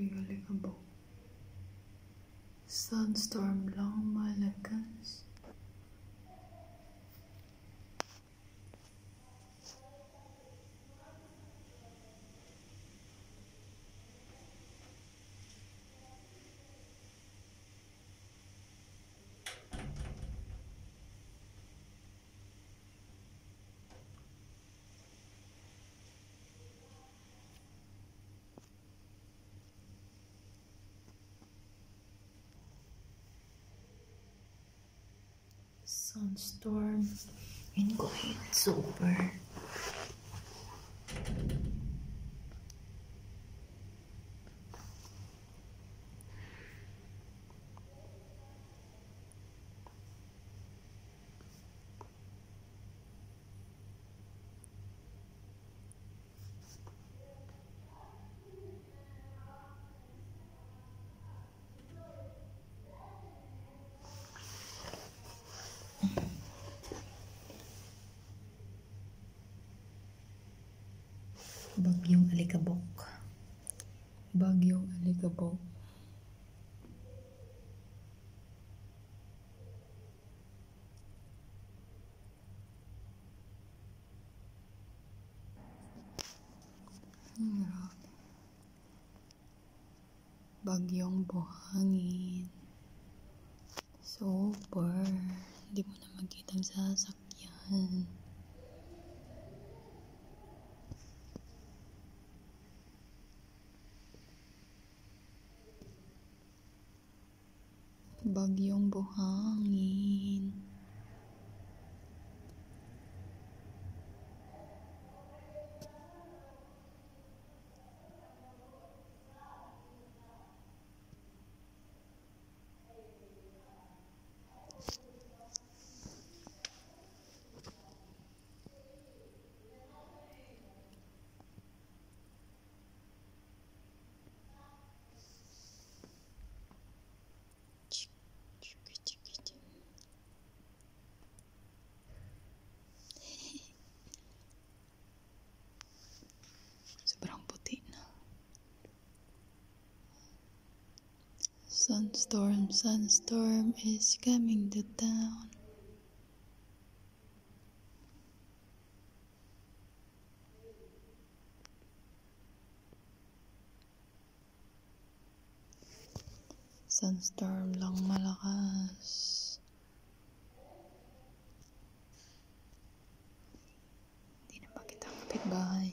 alikabok. Sandstorm lang malakas. Sandstorm and quiet super. Bagyong alikabok. Hirap. Bagyong buhangin. Super. Hindi mo na makita ang sasakyan. Bagyong buhangin. Sandstorm, sandstorm is coming to town. Sandstorm lang malakas. Hindi na makita ang kapitbahay.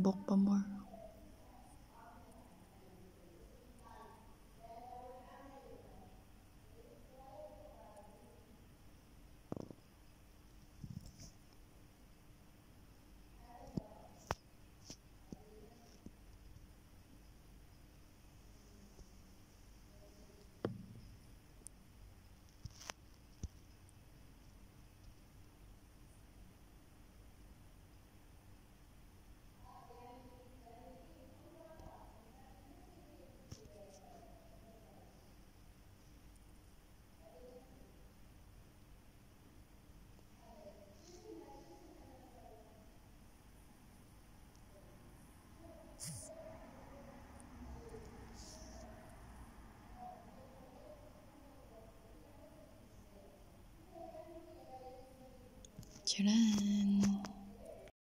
Alikabok pa more. Charan!